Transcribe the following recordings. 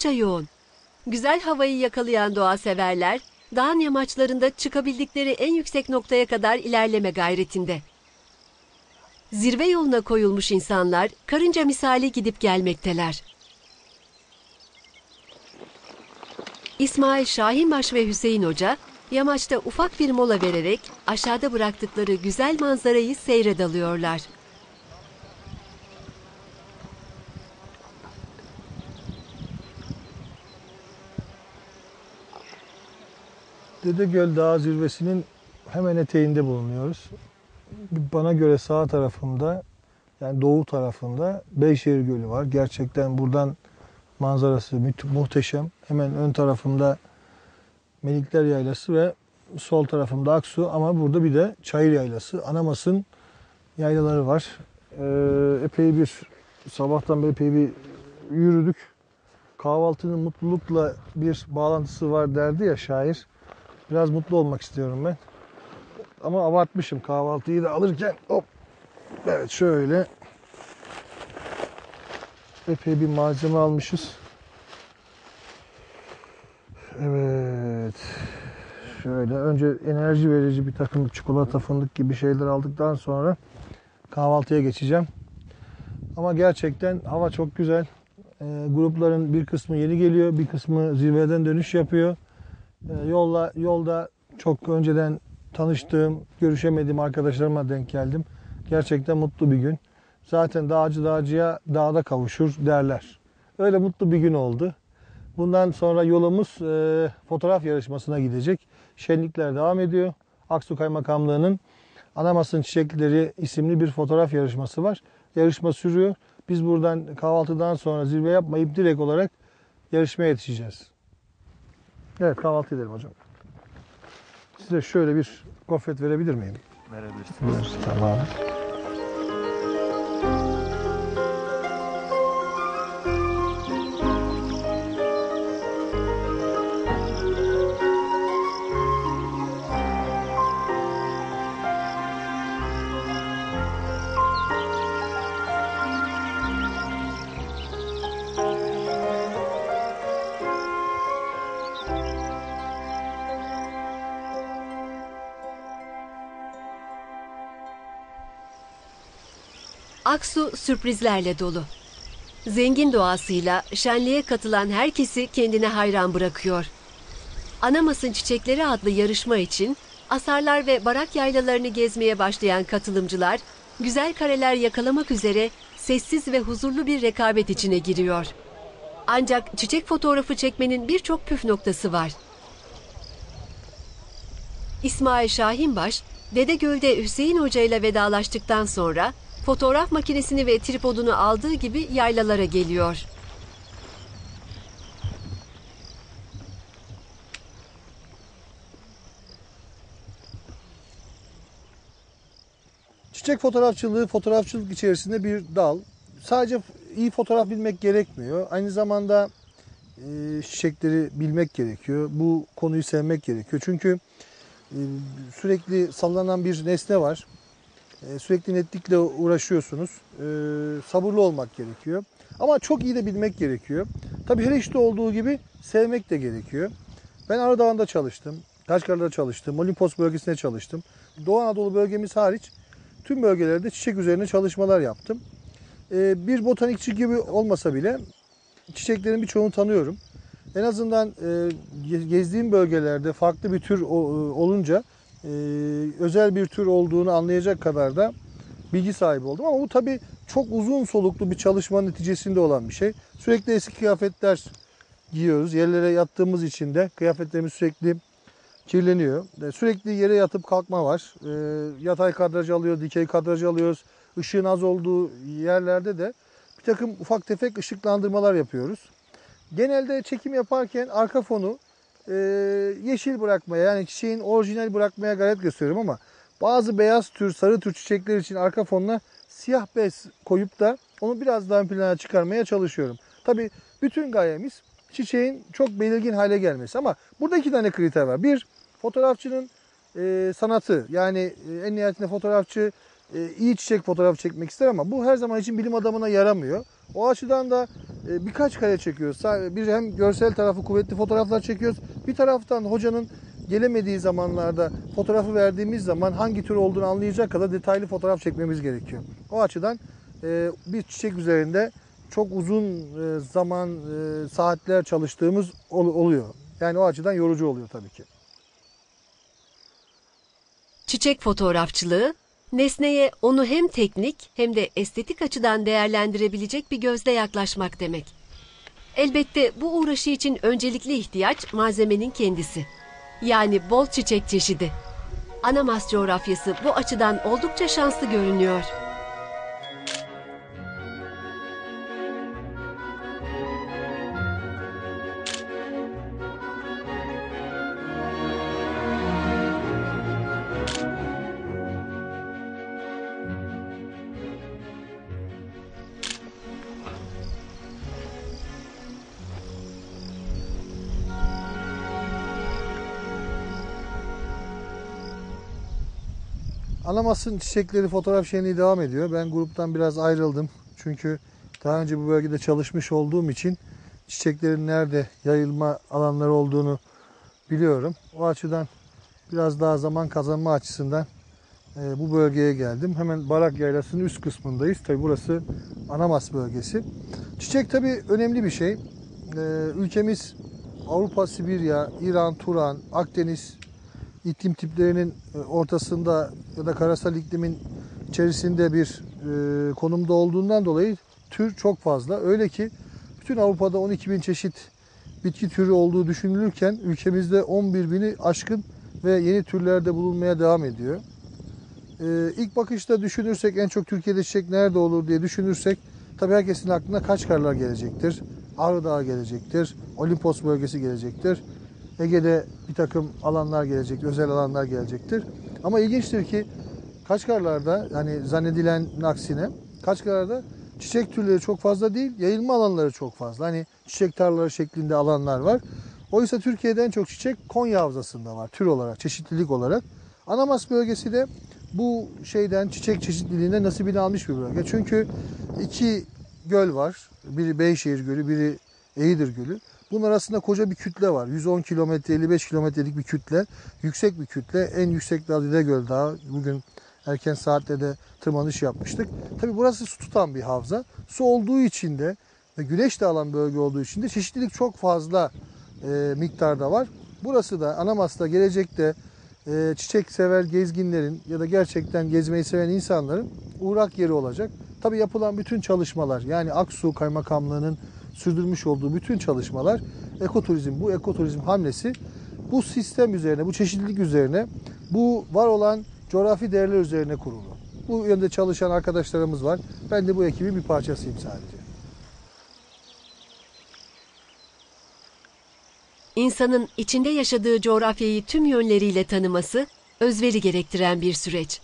oldukça yoğun. Güzel havayı yakalayan doğa severler, dağın yamaçlarında çıkabildikleri en yüksek noktaya kadar ilerleme gayretinde. Zirve yoluna koyulmuş insanlar karınca misali gidip gelmekteler. İsmail Şahinbaş ve Hüseyin Hoca yamaçta ufak bir mola vererek aşağıda bıraktıkları güzel manzarayı seyre dalıyorlar. Dedegöl Dağı zirvesinin hemen eteğinde bulunuyoruz. Bana göre sağ tarafımda yani doğu tarafında Beyşehir Gölü var. Gerçekten buradan manzarası muhteşem. Hemen ön tarafımda Melikler Yaylası ve sol tarafımda Aksu ama burada bir de Çayır Yaylası. Anamas'ın yaylaları var. Ee, epey bir sabahtan beri epey bir yürüdük. Kahvaltının mutlulukla bir bağlantısı var derdi ya şair. Biraz mutlu olmak istiyorum ben. Ama abartmışım kahvaltıyı da alırken. Hop. Evet şöyle. Epey bir malzeme almışız. Evet. Şöyle önce enerji verici bir takım çikolata, fındık gibi şeyler aldıktan sonra kahvaltıya geçeceğim. Ama gerçekten hava çok güzel. Ee, grupların bir kısmı yeni geliyor, bir kısmı zirveden dönüş yapıyor. Ee, Yolla, yolda çok önceden tanıştığım, görüşemediğim arkadaşlarıma denk geldim. Gerçekten mutlu bir gün. Zaten dağcı dağcıya dağda kavuşur derler. Öyle mutlu bir gün oldu. Bundan sonra yolumuz e, fotoğraf yarışmasına gidecek. Şenlikler devam ediyor. Aksu Kaymakamlığı'nın Anamas'ın Çiçekleri isimli bir fotoğraf yarışması var. Yarışma sürüyor. Biz buradan kahvaltıdan sonra zirve yapmayıp direkt olarak yarışmaya yetişeceğiz. Evet kahvaltı edelim hocam. Size şöyle bir gofret verebilir miyim? Verebilirsiniz. Tamam. Aksu sürprizlerle dolu. Zengin doğasıyla şenliğe katılan herkesi kendine hayran bırakıyor. Anamas'ın Çiçekleri adlı yarışma için asarlar ve barak yaylalarını gezmeye başlayan katılımcılar güzel kareler yakalamak üzere sessiz ve huzurlu bir rekabet içine giriyor. Ancak çiçek fotoğrafı çekmenin birçok püf noktası var. İsmail Şahinbaş, Dedegöl'de Hüseyin Hoca ile vedalaştıktan sonra fotoğraf makinesini ve tripodunu aldığı gibi yaylalara geliyor. Çiçek fotoğrafçılığı fotoğrafçılık içerisinde bir dal. Sadece iyi fotoğraf bilmek gerekmiyor. Aynı zamanda e, çiçekleri bilmek gerekiyor. Bu konuyu sevmek gerekiyor. Çünkü e, sürekli sallanan bir nesne var. E, sürekli netlikle uğraşıyorsunuz. E, sabırlı olmak gerekiyor. Ama çok iyi de bilmek gerekiyor. Tabii her işte olduğu gibi sevmek de gerekiyor. Ben Aradahan'da çalıştım. Kaşgar'da çalıştım. Olimpos bölgesinde çalıştım. Doğu Anadolu bölgemiz hariç tüm bölgelerde çiçek üzerine çalışmalar yaptım. Ee, bir botanikçi gibi olmasa bile çiçeklerin birçoğunu tanıyorum. En azından e, ge- gezdiğim bölgelerde farklı bir tür e, olunca e, özel bir tür olduğunu anlayacak kadar da bilgi sahibi oldum. Ama bu tabii çok uzun soluklu bir çalışma neticesinde olan bir şey. Sürekli eski kıyafetler giyiyoruz. Yerlere yattığımız için de kıyafetlerimiz sürekli kirleniyor. E, Sürekli yere yatıp kalkma var. E, Yatay kadrajı alıyor, dikey kadrajı alıyoruz. Işığın az olduğu yerlerde de bir takım ufak tefek ışıklandırmalar yapıyoruz. Genelde çekim yaparken arka fonu e, yeşil bırakmaya yani çiçeğin orijinal bırakmaya gayret gösteriyorum ama bazı beyaz tür, sarı tür çiçekler için arka fonuna siyah bez koyup da onu biraz daha ön plana çıkarmaya çalışıyorum. Tabii bütün gayemiz çiçeğin çok belirgin hale gelmesi ama burada iki tane kriter var. Bir, fotoğrafçının e, sanatı yani e, en nihayetinde fotoğrafçı e, iyi çiçek fotoğrafı çekmek ister ama bu her zaman için bilim adamına yaramıyor. O açıdan da e, birkaç kare çekiyoruz. Bir hem görsel tarafı kuvvetli fotoğraflar çekiyoruz. Bir taraftan hocanın gelemediği zamanlarda fotoğrafı verdiğimiz zaman hangi tür olduğunu anlayacak kadar detaylı fotoğraf çekmemiz gerekiyor. O açıdan e, bir çiçek üzerinde çok uzun e, zaman, e, saatler çalıştığımız ol- oluyor. Yani o açıdan yorucu oluyor tabii ki. Çiçek fotoğrafçılığı, nesneye onu hem teknik hem de estetik açıdan değerlendirebilecek bir gözle yaklaşmak demek. Elbette bu uğraşı için öncelikli ihtiyaç malzemenin kendisi. Yani bol çiçek çeşidi. Anamas coğrafyası bu açıdan oldukça şanslı görünüyor. Anamas'ın çiçekleri fotoğraf şenliği devam ediyor. Ben gruptan biraz ayrıldım. Çünkü daha önce bu bölgede çalışmış olduğum için çiçeklerin nerede yayılma alanları olduğunu biliyorum. O açıdan biraz daha zaman kazanma açısından e, bu bölgeye geldim. Hemen Barak Yaylası'nın üst kısmındayız. Tabi burası Anamas bölgesi. Çiçek tabi önemli bir şey. E, ülkemiz Avrupa, Sibirya, İran, Turan, Akdeniz iklim tiplerinin e, ortasında ya da karasal iklimin içerisinde bir e, konumda olduğundan dolayı tür çok fazla. Öyle ki bütün Avrupa'da 12 bin çeşit bitki türü olduğu düşünülürken ülkemizde 11 bini aşkın ve yeni türlerde bulunmaya devam ediyor. E, ilk bakışta düşünürsek en çok Türkiye'de çiçek nerede olur diye düşünürsek tabii herkesin aklına Kaçkarlar gelecektir. Ağrı Dağı gelecektir. Olimpos bölgesi gelecektir. Ege'de bir takım alanlar gelecek, özel alanlar gelecektir. Ama ilginçtir ki Kaçkarlar'da hani zannedilenin aksine Kaçkarlar'da çiçek türleri çok fazla değil, yayılma alanları çok fazla. Hani çiçek tarlaları şeklinde alanlar var. Oysa Türkiye'de en çok çiçek Konya Havzası'nda var tür olarak, çeşitlilik olarak. Anamas bölgesi de bu şeyden çiçek çeşitliliğine nasibini almış bir bölge. Çünkü iki göl var. Biri Beyşehir Gölü, biri Eğidir Gölü. Bunun arasında koca bir kütle var. 110 kilometre, 55 kilometrelik bir kütle. Yüksek bir kütle. En yüksek dağ Göl Dağı. Bugün erken saatte de tırmanış yapmıştık. Tabi burası su tutan bir havza. Su olduğu için de ve güneş de alan bölge olduğu için de çeşitlilik çok fazla e, miktarda var. Burası da Anamas'ta gelecekte e, çiçek sever gezginlerin ya da gerçekten gezmeyi seven insanların uğrak yeri olacak. Tabi yapılan bütün çalışmalar yani Aksu Kaymakamlığı'nın sürdürmüş olduğu bütün çalışmalar ekoturizm, bu ekoturizm hamlesi bu sistem üzerine, bu çeşitlilik üzerine, bu var olan coğrafi değerler üzerine kurulu. Bu yönde çalışan arkadaşlarımız var. Ben de bu ekibin bir parçasıyım sadece. İnsanın içinde yaşadığı coğrafyayı tüm yönleriyle tanıması özveri gerektiren bir süreç.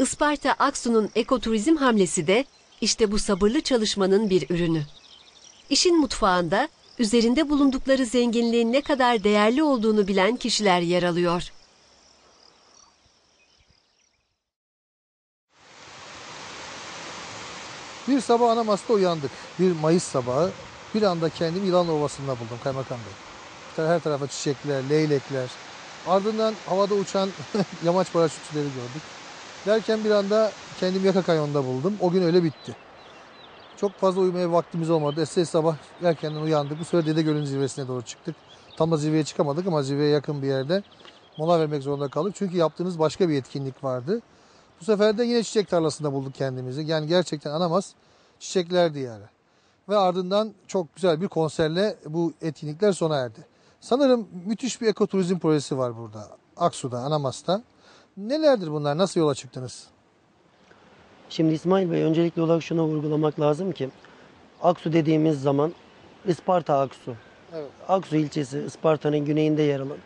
Isparta Aksu'nun ekoturizm hamlesi de işte bu sabırlı çalışmanın bir ürünü. İşin mutfağında üzerinde bulundukları zenginliğin ne kadar değerli olduğunu bilen kişiler yer alıyor. Bir sabah Anamas'ta uyandık. Bir Mayıs sabahı. Bir anda kendimi Yılan Ovası'nda buldum Kaymakam Bey. Her tarafa çiçekler, leylekler. Ardından havada uçan yamaç paraşütçüleri gördük. Derken bir anda kendimi Yaka Kanyon'da buldum. O gün öyle bitti. Çok fazla uyumaya vaktimiz olmadı. Esas sabah erkenden uyandık. Bu sefer Dede Göl'ün zirvesine doğru çıktık. Tam da zirveye çıkamadık ama zirveye yakın bir yerde mola vermek zorunda kaldık. Çünkü yaptığınız başka bir etkinlik vardı. Bu sefer de yine çiçek tarlasında bulduk kendimizi. Yani gerçekten Anamas çiçekler diyarı. Ve ardından çok güzel bir konserle bu etkinlikler sona erdi. Sanırım müthiş bir ekoturizm projesi var burada. Aksu'da, Anamas'ta. Nelerdir bunlar? Nasıl yola çıktınız? Şimdi İsmail Bey öncelikli olarak şuna vurgulamak lazım ki Aksu dediğimiz zaman Isparta Aksu. Evet. Aksu ilçesi Isparta'nın güneyinde yer alan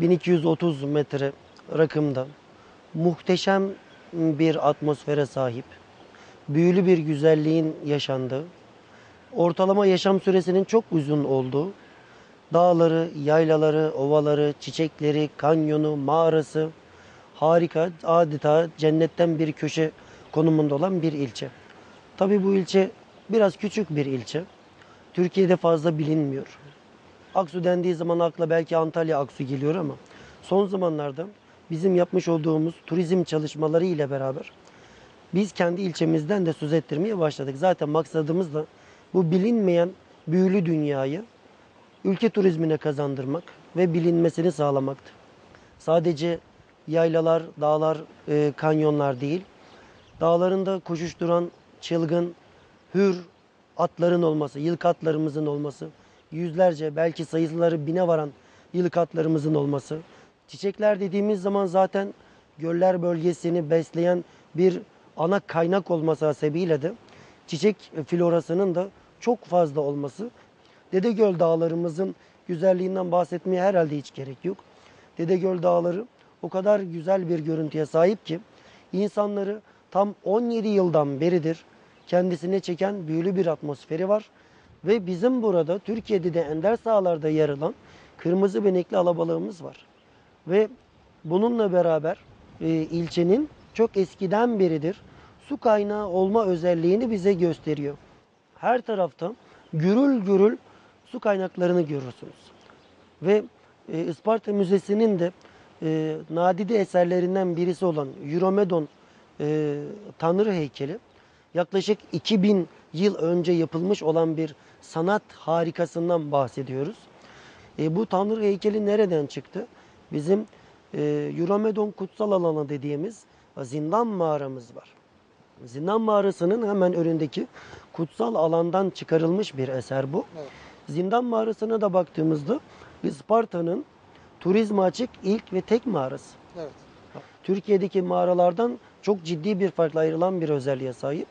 1230 metre rakımda muhteşem bir atmosfere sahip. Büyülü bir güzelliğin yaşandığı, ortalama yaşam süresinin çok uzun olduğu, dağları, yaylaları, ovaları, çiçekleri, kanyonu, mağarası harika, adeta cennetten bir köşe konumunda olan bir ilçe. Tabii bu ilçe biraz küçük bir ilçe. Türkiye'de fazla bilinmiyor. Aksu dendiği zaman akla belki Antalya Aksu geliyor ama son zamanlarda bizim yapmış olduğumuz turizm çalışmaları ile beraber biz kendi ilçemizden de söz ettirmeye başladık. Zaten maksadımız da bu bilinmeyen büyülü dünyayı ülke turizmine kazandırmak ve bilinmesini sağlamaktı. Sadece yaylalar, dağlar, e, kanyonlar değil, dağlarında koşuşturan çılgın, hür atların olması, yılk atlarımızın olması, yüzlerce belki sayıları bine varan yılk atlarımızın olması. Çiçekler dediğimiz zaman zaten göller bölgesini besleyen bir ana kaynak olması hasebiyle de çiçek florasının da çok fazla olması. Dedegöl dağlarımızın güzelliğinden bahsetmeye herhalde hiç gerek yok. Dedegöl dağları o kadar güzel bir görüntüye sahip ki insanları tam 17 yıldan beridir kendisine çeken büyülü bir atmosferi var. Ve bizim burada Türkiye'de de ender sahalarda yer alan kırmızı benekli alabalığımız var. Ve bununla beraber e, ilçenin çok eskiden beridir su kaynağı olma özelliğini bize gösteriyor. Her tarafta gürül gürül su kaynaklarını görürsünüz. Ve e, Isparta Müzesi'nin de e, nadide eserlerinden birisi olan Euromedon e, Tanrı heykeli yaklaşık 2000 yıl önce yapılmış olan bir sanat harikasından bahsediyoruz. E, bu Tanrı heykeli nereden çıktı? Bizim e, Euromedon kutsal alanı dediğimiz zindan mağaramız var. Zindan mağarasının hemen önündeki kutsal alandan çıkarılmış bir eser bu. Zindan mağarasına da baktığımızda Isparta'nın turizme açık ilk ve tek mağarası. Evet. Türkiye'deki mağaralardan çok ciddi bir farkla ayrılan bir özelliğe sahip.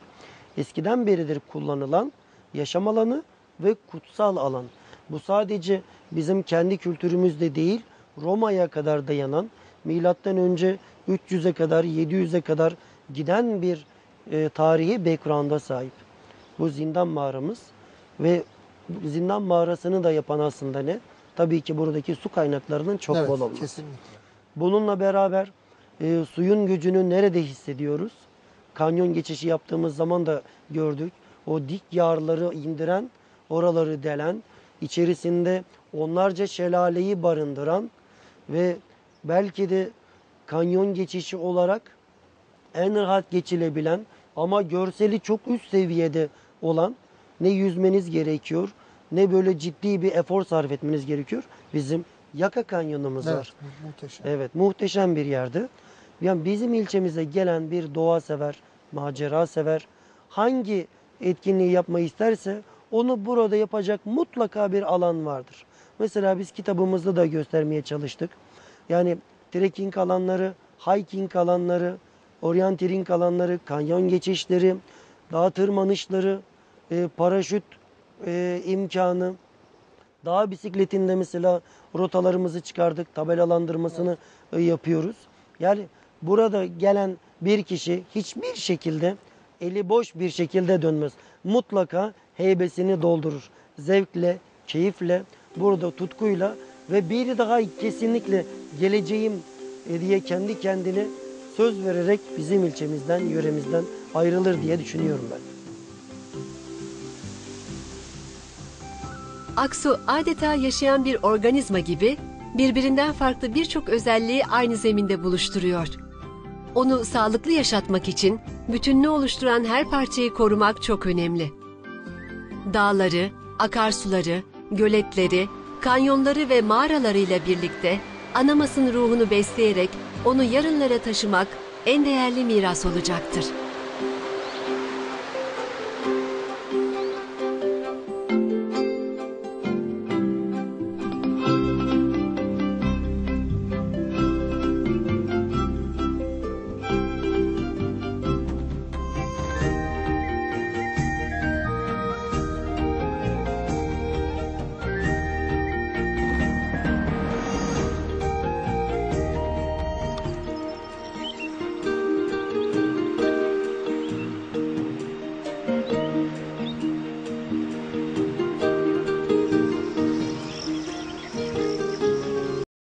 Eskiden beridir kullanılan yaşam alanı ve kutsal alan. Bu sadece bizim kendi kültürümüzde değil, Roma'ya kadar dayanan, milattan önce 300'e kadar, 700'e kadar giden bir e, tarihi background'a sahip. Bu zindan mağaramız ve zindan mağarasını da yapan aslında ne? Tabii ki buradaki su kaynaklarının çok evet, bol olması. kesinlikle. Bununla beraber e, suyun gücünü nerede hissediyoruz? Kanyon geçişi yaptığımız zaman da gördük. O dik yarları indiren, oraları delen, içerisinde onlarca şelaleyi barındıran ve belki de kanyon geçişi olarak en rahat geçilebilen ama görseli çok üst seviyede olan ne yüzmeniz gerekiyor ne böyle ciddi bir efor sarf etmeniz gerekiyor. Bizim Yaka Kanyonumuz Evet, var. mu- muhteşem. Evet muhteşem bir yerdi. Yani bizim ilçemize gelen bir doğa sever, macera sever, hangi etkinliği yapmayı isterse onu burada yapacak mutlaka bir alan vardır. Mesela biz kitabımızda da göstermeye çalıştık. Yani trekking alanları, hiking alanları, orienteering alanları, kanyon geçişleri, dağ tırmanışları, e, paraşüt e, imkanı, Dağ bisikletinde mesela rotalarımızı çıkardık, tabelalandırmasını e, yapıyoruz. Yani burada gelen bir kişi hiçbir şekilde eli boş bir şekilde dönmez. Mutlaka heybesini doldurur. Zevkle, keyifle, burada tutkuyla ve bir daha kesinlikle geleceğim e, diye kendi kendine söz vererek bizim ilçemizden, yöremizden ayrılır diye düşünüyorum ben. Aksu adeta yaşayan bir organizma gibi birbirinden farklı birçok özelliği aynı zeminde buluşturuyor. Onu sağlıklı yaşatmak için bütününü oluşturan her parçayı korumak çok önemli. Dağları, akarsuları, göletleri, kanyonları ve mağaralarıyla birlikte Anamas'ın ruhunu besleyerek onu yarınlara taşımak en değerli miras olacaktır.